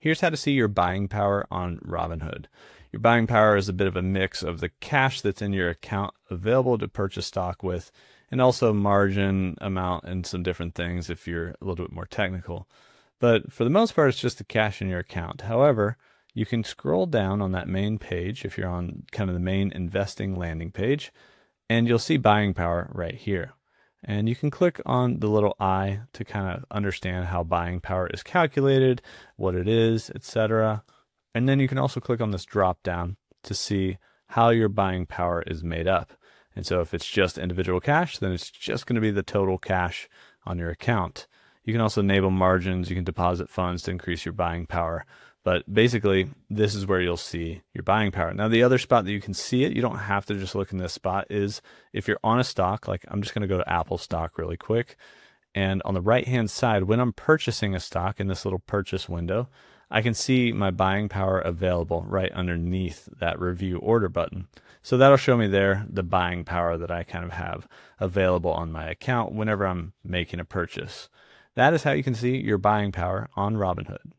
Here's how to see your buying power on Robinhood. Your buying power is a bit of a mix of the cash that's in your account available to purchase stock with, and also margin amount and some different things if you're a little bit more technical. But for the most part, it's just the cash in your account. However, you can scroll down on that main page if you're on kind of the main investing landing page, and you'll see buying power right here. And you can click on the little I to kind of understand how buying power is calculated, what it is, etc. And then you can also click on this drop down to see how your buying power is made up. And so if it's just individual cash, then it's just going to be the total cash on your account. You can also enable margins, you can deposit funds to increase your buying power. But basically, this is where you'll see your buying power. Now, the other spot that you can see it, you don't have to just look in this spot, is if you're on a stock, like I'm just going to go to Apple stock really quick. And on the right hand side, when I'm purchasing a stock in this little purchase window, I can see my buying power available right underneath that review order button. So that'll show me there the buying power that I kind of have available on my account whenever I'm making a purchase. That is how you can see your buying power on Robinhood.